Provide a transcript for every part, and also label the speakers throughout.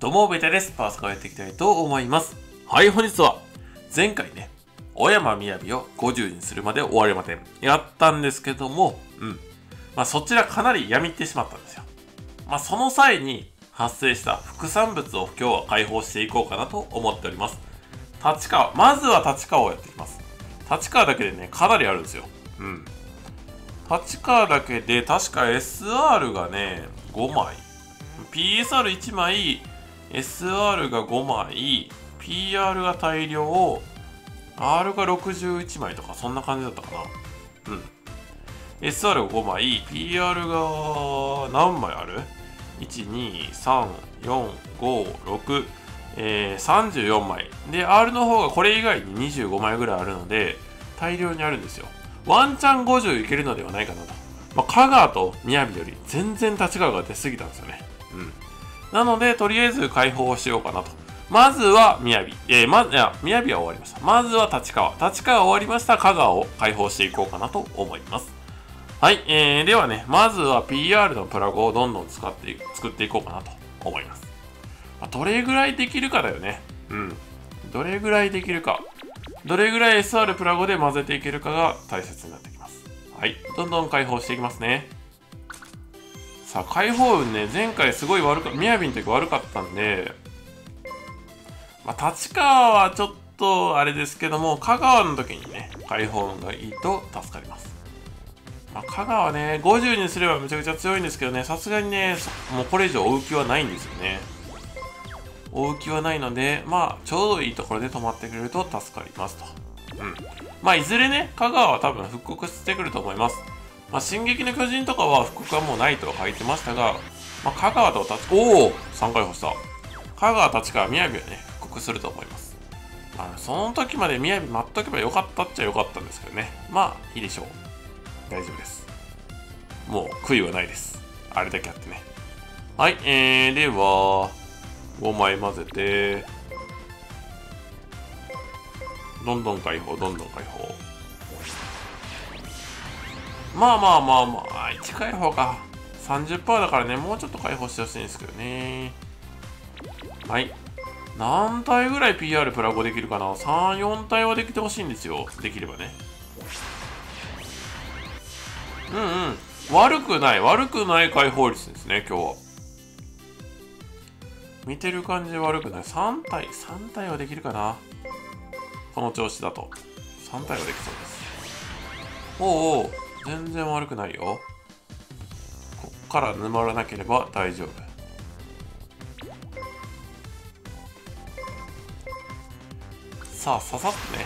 Speaker 1: どうも、ベタです。パースカをやっていきたいと思います。はい、本日は、前回ね、小山みやびを50にするまで終わりまでやったんですけども、うん。まあ、そちらかなり闇ってしまったんですよ。まあ、その際に発生した副産物を今日は解放していこうかなと思っております。立川、まずは立川をやっていきます。立川だけでね、かなりあるんですよ。うん。立川だけで確か SR がね、5枚。PSR1 枚、SR が5枚、PR が大量、R が61枚とか、そんな感じだったかな。うん。SR が5枚、PR が何枚ある ?1、2、3、4、5、6、えー、34枚。で、R の方がこれ以外に25枚ぐらいあるので、大量にあるんですよ。ワンチャン50いけるのではないかなと。まあ、香川と雅より全然立川が出過ぎたんですよね。うん。なので、とりあえず解放しようかなと。まずは雅。えー、ま、いや、雅は終わりました。まずは立川。立川終わりました香川を解放していこうかなと思います。はい、えー、ではね、まずは PR のプラグをどんどん使って作っていこうかなと思います。まあ、どれぐらいできるかだよね。うん。どれぐらいできるか。どれぐらい SR プラゴで混ぜていけるかが大切になってきます。はい。どんどん解放していきますね。さあ、解放運ね、前回すごい悪かった、みやびの時悪かったんで、まあ、立川はちょっとあれですけども、香川の時にね、解放運がいいと助かります。まあ、香川ね、50にすればめちゃくちゃ強いんですけどね、さすがにね、もうこれ以上追う気はないんですよね。追う気はないので、まあ、ちょうどいいところで止まってくれると助かりますと。うん。まあ、いずれね、香川は多分復刻してくると思います。まあ、進撃の巨人とかは復刻はもうないと書いてましたが、まあ、香川と立おお !3 回干した。香川、立川、宮城はね、復刻すると思います。まあ、その時まで宮城待っとけばよかったっちゃよかったんですけどね。まあ、いいでしょう。大丈夫です。もう、悔いはないです。あれだけあってね。はい、えー、では、5枚混ぜて、どんどん解放、どんどん解放。まあまあまあまあ、1解放か。30%だからね、もうちょっと解放してほしいんですけどね。はい。何体ぐらい PR プラゴできるかな ?3、4体はできてほしいんですよ。できればね。うんうん。悪くない。悪くない解放率ですね、今日は。見てる感じ悪くない。3体、3体はできるかな？この調子だと。3体はできそうです。おうおう、全然悪くないよ。こっから沼らなければ大丈夫。さあ、ささっとね。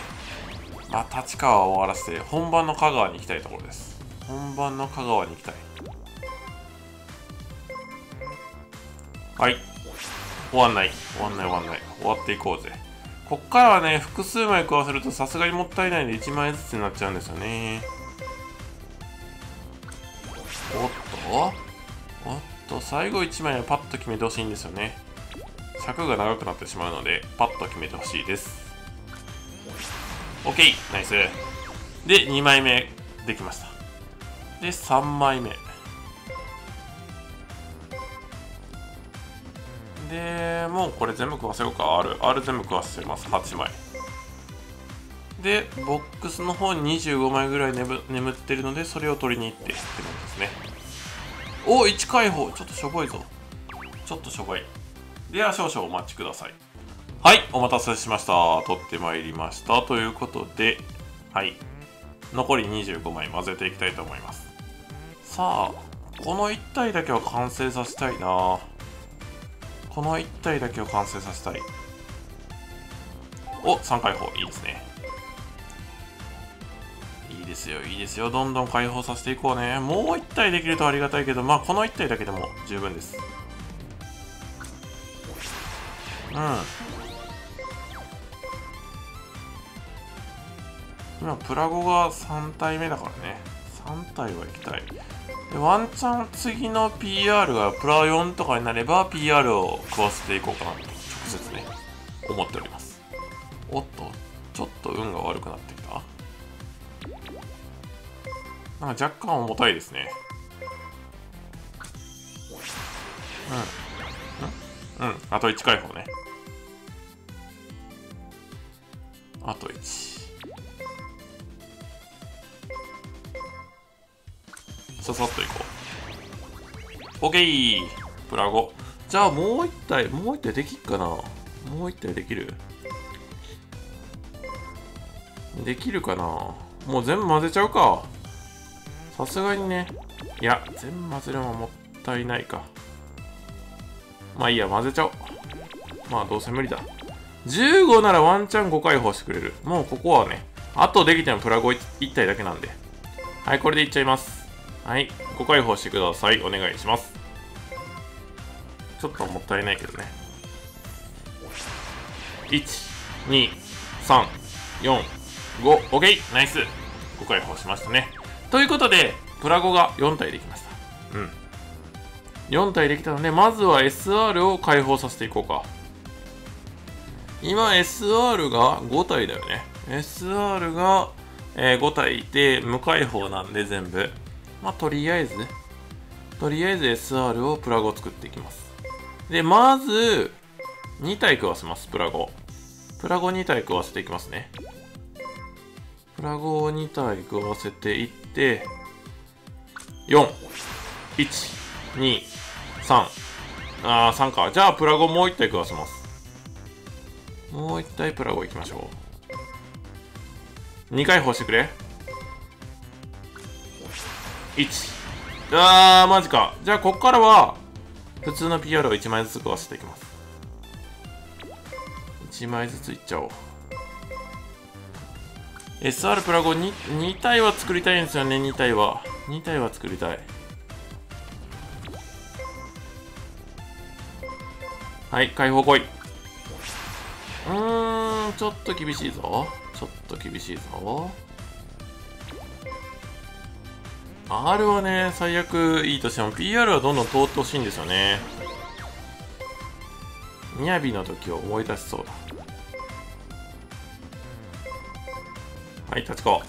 Speaker 1: まあ、立川を終わらせて、本番の香川に行きたいところです。本番の香川に行きたい。はい。終わんない。終わんない終わんない。終わっていこうぜ。こっからはね、複数枚食わせるとさすがにもったいないんで1枚ずつになっちゃうんですよね。おっと？おっと、最後1枚はパッと決めてほしいんですよね。尺が長くなってしまうので、パッと決めてほしいです。OK! ナイス。で、2枚目できました。で、3枚目。で、もうこれ全部食わせようか。R。R 全部食わせます。8枚。で、ボックスの方に25枚ぐらい眠眠ってるので、それを取りに行ってって感じですね。お !1 解放ちょっとしょぼいぞ。ちょっとしょぼい。では、少々お待ちください。はい、お待たせしました。取ってまいりました。ということで、はい。残り25枚混ぜていきたいと思います。さあ、この1体だけは完成させたいなこの1体だけを完成させたい。お、3解放。いいですね。ですよ、いいですよ。どんどん解放させていこうね。もう1体できるとありがたいけど、まあ、この1体だけでも十分です。うん。今、プラゴが3体目だからね。3体は行きたい。でワンチャン次の PR がプラ4とかになれば PR を食わせていこうかなと直接ね思っておりますなんか若干重たいですね。うん。うん。あと1解放ね。あと1ささっといこう。OK プラゴ。じゃあもう一体もう一体できっかな？もう一体できる？できるかな？もう全部混ぜちゃうか。さすがにね。いや全部混ぜるのはもったいないか。まあいいや混ぜちゃおう。まあどうせ無理だ。15ならワンチャン5回放してくれる。もうここはねあとできてもプラゴ 1, 1体だけなんで。はいこれでいっちゃいます。はい5回放してください。お願いします。ちょっともったいないけどね。1 2 3 4 5 OK ナイス。5回放しましたね。ということでプラゴが4体できました。うん。4体できたのでまずは SR を解放させていこうか。今 SR が5体だよね。SR が、えー、5体いて無解放なんで全部。まあとりあえずとりあえず SR をプラゴを作っていきます。でまず2体食わせますプラゴ。プラゴ2体食わせていきますね。プラゴを2体食わせていって4 1 2 3あー3か。じゃあプラゴもう1体食わせます。もう1体プラゴいきましょう。2回干してくれ。1あーマジか。じゃあこっからは普通の PR を1枚ずつ食わせていきます。1枚ずついっちゃおう。SR プラゴ 2, 2体は作りたいんですよね2体は。2体は作りたい。はい解放来い。うーんちょっと厳しいぞ。ちょっと厳しいぞ。R はね最悪いいとしても PR はどんどん通ってほしいんですよね。みやびの時を思い出しそうだ。はい立ちこ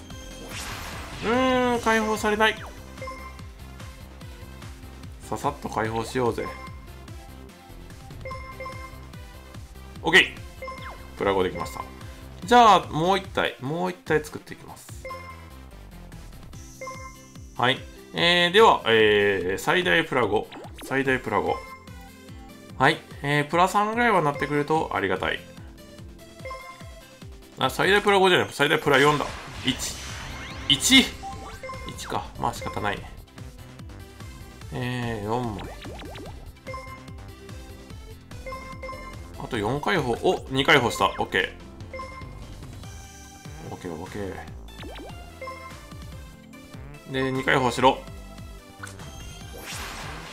Speaker 1: う。ーん解放されない。ささっと解放しようぜ。OK プラゴできました。じゃあもう一体もう一体作っていきます。はい。えー、では、えー、最大プラゴ。最大プラゴ。はい、えー、プラ3ぐらいはなってくるとありがたい。あ最大プラ5じゃない。最大プラ4だ。11 1か。まあ仕方ないね。えー、4枚あと4回放お2回放した。OKOKOK で2回放しろ。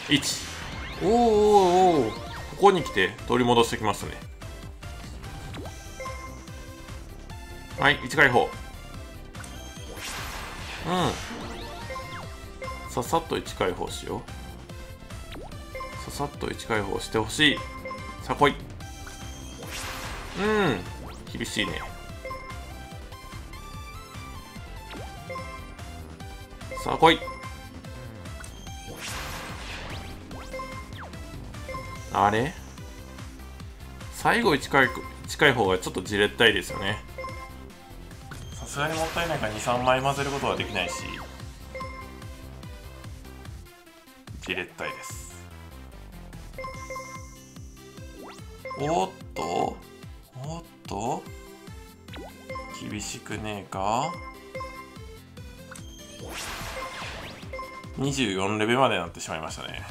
Speaker 1: 1おーおーおー。ここに来て取り戻してきますね。はい1回放。うん。ささっと1回放しよう。ささっと1回放してほしい。さあ来い。うん。厳しいね。さあ来い。あれ？最後近い近い方がちょっとじれったいですよね。すがにもったいないから23枚混ぜることはできないしじれったいです。おっとおっと厳しくねえか？24レベルまでなってしまいましたね。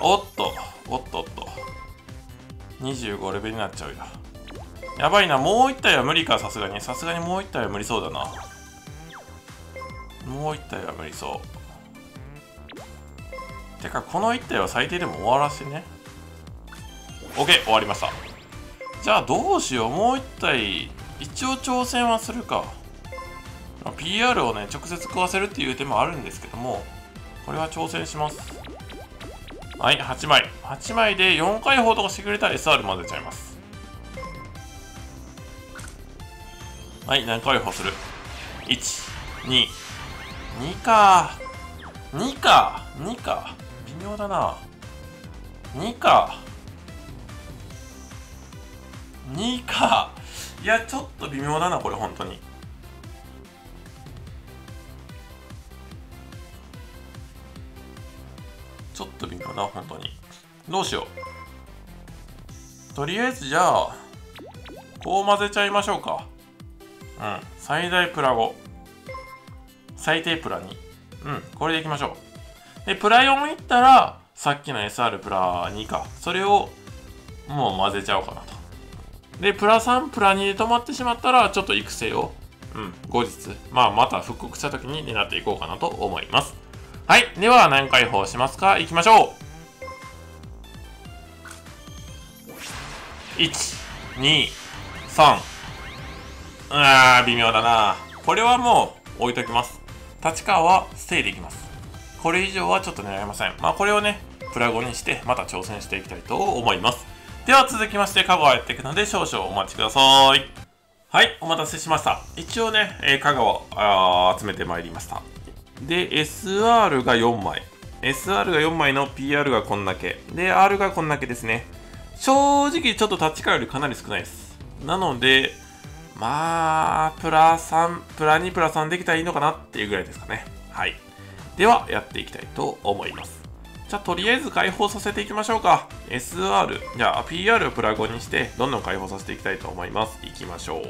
Speaker 1: おっとおっとおっと。25レベルになっちゃうよ。やばいな。もう1体は無理か。さすがに。さすがにもう1体は無理そうだな。もう1体は無理そう。てかこの1体は最低でも終わらせてね OK 終わりました。じゃあどうしよう。もう1体一応挑戦はするか。PR をね直接食わせるっていう手もあるんですけどもこれは挑戦します。はい8枚。8枚で4回放とかしてくれたら SR 混ぜちゃいます。はい何回放する？122か。2か。2か。微妙だな。2か。2か。いやちょっと微妙だなこれ本当に。ちょっと微妙だ本当に。どうしよう。とりあえずじゃあこう混ぜちゃいましょうか。うん。最大プラ5最低プラ2うん。これでいきましょう。でプラ4いったらさっきの SR プラ2か。それをもう混ぜちゃおうかなと。でプラ3プラ2で止まってしまったらちょっと育成を。うん。後日。まあまた復刻した時に狙っていこうかなと思います。はい。では何回放しますか？いきましょう。1 2 3あー微妙だな。これはもう置いときます。立川はステイでいきます。これ以上はちょっと狙えません。まあこれをねプラ5にしてまた挑戦していきたいと思います。では続きまして香川やっていくので少々お待ちください。はいお待たせしました。一応ね、えー、香川集めてまいりました。で SR が4枚。SR が4枚の PR がこんだけ。で R がこんだけですね。正直ちょっと立川よりかなり少ないです。なのでまあプラ3プラ2プラ3できたらいいのかなっていうぐらいですかね。はい。ではやっていきたいと思います。じゃあとりあえず解放させていきましょうか。SR じゃあ PR をプラ5にしてどんどん解放させていきたいと思います。いきましょう。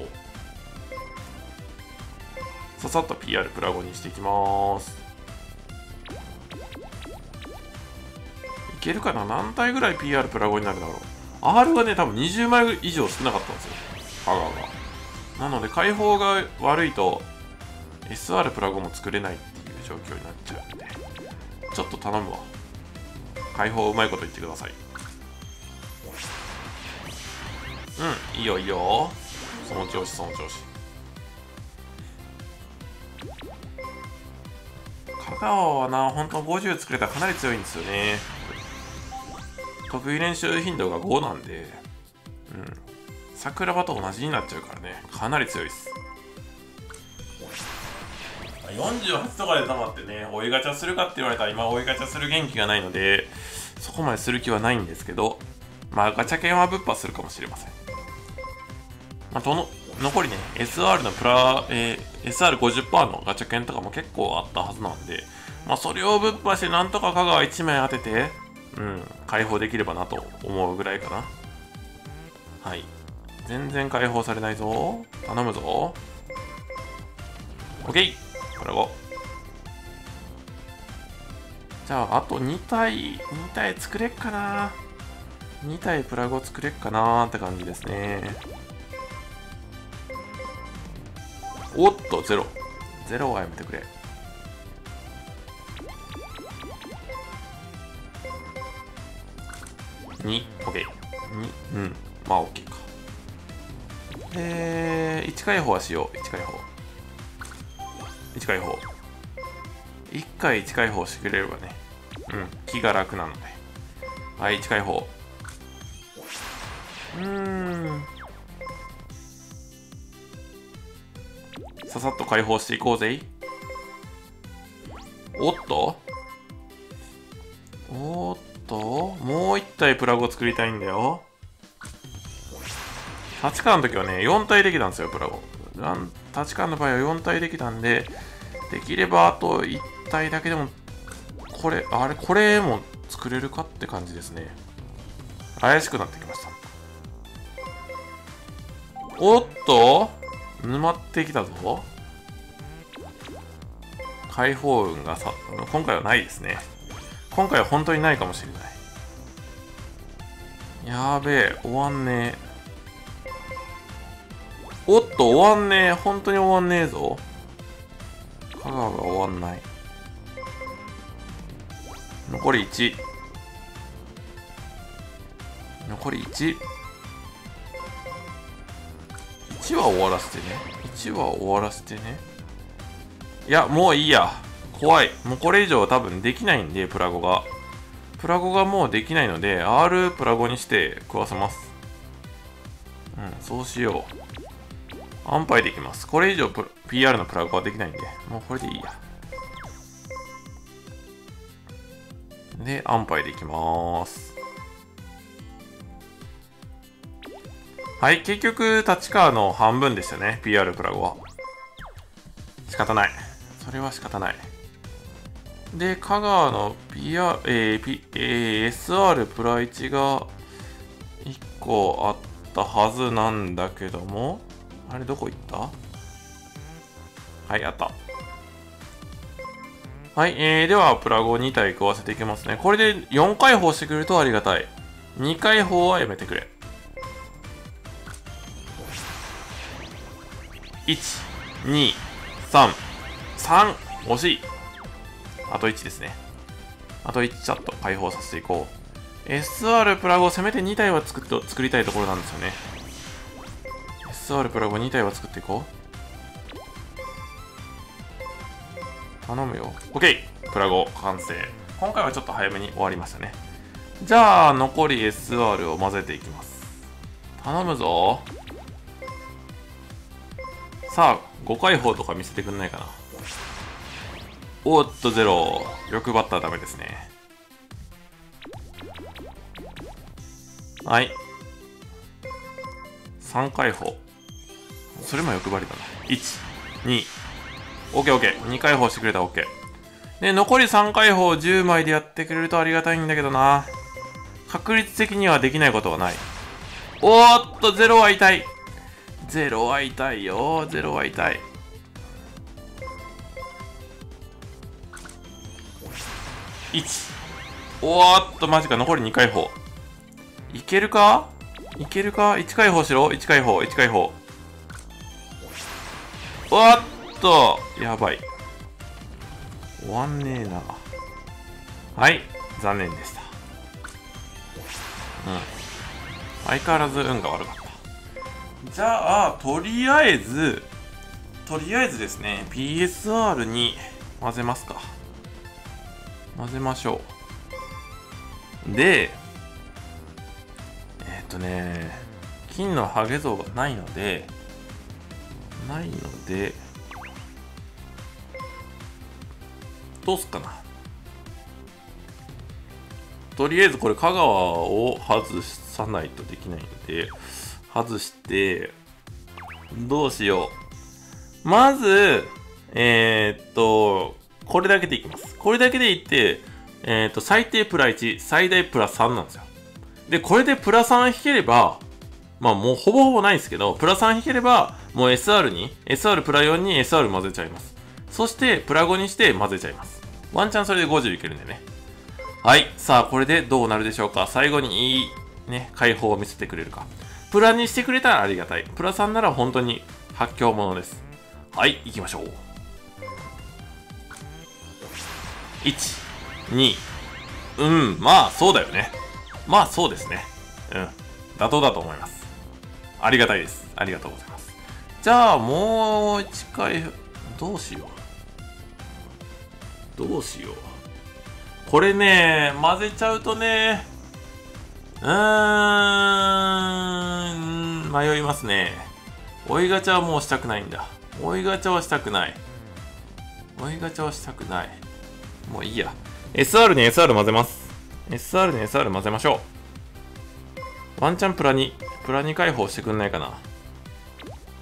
Speaker 1: ささっと PR プラ5にしていきます。いけるかな？何体ぐらい PR プラ5になるだろう？R がね多分20枚以上少なかったんですよ。香川が。なので解放が悪いと SR プラ5も作れないっていう状況になっちゃうんでちょっと頼むわ。解放うまいこと言ってください。うんいいよいいよ。その調子その調子。香川はな本当50作れたらかなり強いんですよね。得意練習頻度が5なんでうん。桜庭と同じになっちゃうからね。かなり強いです。48とかで溜まってね追いガチャするかって言われたら今追いガチャする元気がないのでそこまでする気はないんですけどまあガチャ券はぶっ破するかもしれません。まあどの残りね SR のプラ、えー、SR50% のガチャ券とかも結構あったはずなんでまあそれをぶっ破してなんとか香川1枚当ててうん。解放できればなと思うぐらいかな。はい。全然解放されないぞ。頼むぞ。OK プラ5じゃああと2体2体作れっかな。2体プラ5作れっかなって感じですね。おっとゼロ。ゼロはやめてくれ。2 OK 2うん。まあ OK か。えー、1回放はしよう。1回放。1回放。1回1回放してくれればね。うん。気が楽なので。はい1回放。うーん。ささっと解放していこうぜ。おっと？おっともう1体プラグを作りたいんだよ。立川の時はね4体できたんですよプラゴ立川の場合は4体できたんでできればあと1体だけでもこれあれこれも作れるかって感じですね。怪しくなってきました。おっと沼ってきたぞ。解放運がさ今回はないですね。今回は本当にないかもしれない。やーべえ終わんねえ。おっと終わんねえ。本当に終わんねえぞ。香川が終わんない。残り1残り1 1は終わらせてね。1は終わらせてね。いやもういいや。怖いもうこれ以上多分できないんでプラゴがプラゴがもうできないので R プラゴにして食わせますうんそうしよう安牌できます。これ以上 PR のプラグはできないんで、もうこれでいいや。で、安牌できます。はい、結局、立川の半分でしたね。PR プラゴは。仕方ない。それは仕方ない。で、香川の PR、えー P えー、SR プラ1が1個あったはずなんだけども、あれどこ行った？はい、あった。はい、えー、では、プラゴ2体食わせていきますね。これで4回放してくれるとありがたい。2回放はやめてくれ。1、2、3、3、惜しい。あと1ですね。あと1チャット解放させていこう。SR プラグをせめて2体は作っと作りたいところなんですよね。SR プラグを2体は作っていこう。頼むよ。OK! プラゴ完成。今回はちょっと早めに終わりましたね。じゃあ、残り SR を混ぜていきます。頼むぞ。さあ、5回砲とか見せてくんないかな。おっと、ゼロ。欲張ったらダメですね。はい。3回砲。それも欲張りだな。1、2。オッケーオッケー。2回砲してくれたらオッケー。で、残り3回砲10枚でやってくれるとありがたいんだけどな。確率的にはできないことはない。おっと、ゼロは痛い。ゼロは痛いよゼロは痛い1おーっとマジか。残り2回砲いけるか？いけるか ?1 回砲しろ ?1 回砲1回砲おっと。やばい。終わんねえな。はい。残念でした。うん。相変わらず運が悪かった。じゃあ、とりあえず、とりあえずですね、PSR に混ぜますか。混ぜましょう。で、えっ、ー、とね、金のハゲ像がないので、ないので、どうすっかな。とりあえずこれ香川を外さないとできないので、外して、どうしよう。まず、えー、っと、これだけでいきます。これだけでいって、えー、と、最低プラ1、最大プラ3なんですよ。で、これでプラ3引ければ、まあもうほぼほぼないんですけど、プラ3引ければ、もう SR に、SR プラ4に SR 混ぜちゃいます。そして、プラ5にして混ぜちゃいます。ワンチャンそれで50いけるんでね。はい。さあ、これでどうなるでしょうか。最後にいい、ね、解放を見せてくれるか。プラにしてくれたらありがたい。プラさんなら本当に発狂ものです。はい、行きましょう。1、2、うん、まあそうだよね。まあそうですね。うん、妥当だと思います。ありがたいです。ありがとうございます。じゃあもう1回、どうしよう。どうしよう。これね、混ぜちゃうとね、うーん、迷いますね。追いガチャはもうしたくないんだ。追いガチャはしたくない。追いガチャはしたくない。もういいや。SR に SR 混ぜます。SR に SR 混ぜましょう。ワンチャンプラ2。プラ2解放してくんないかな。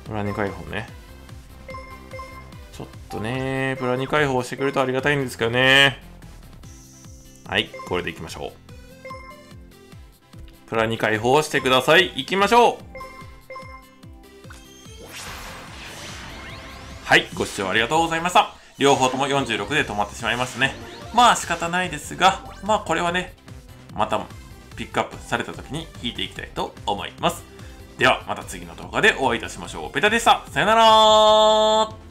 Speaker 1: プラ2解放ね。ちょっとね、プラ2解放してくれるとありがたいんですけどね。はい、これでいきましょう。プラに解放してください。行きましょうはい、ご視聴ありがとうございました。両方とも46で止まってしまいましたね。まあ仕方ないですが、まあこれはね、またピックアップされた時に引いていきたいと思います。ではまた次の動画でお会いいたしましょう。ペタでした。さよなら